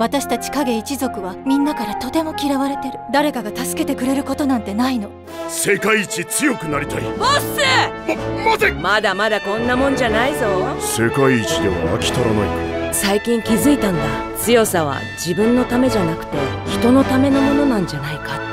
私たち影一族はみんなからとても嫌われてる。誰かが助けてくれることなんてないの。世界一強くなりたい。ボッス！ま、待てまだまだこんなもんじゃないぞ。世界一では飽き足らないか。最近気づいたんだ。強さは自分のためじゃなくて人のためのものなんじゃないかって。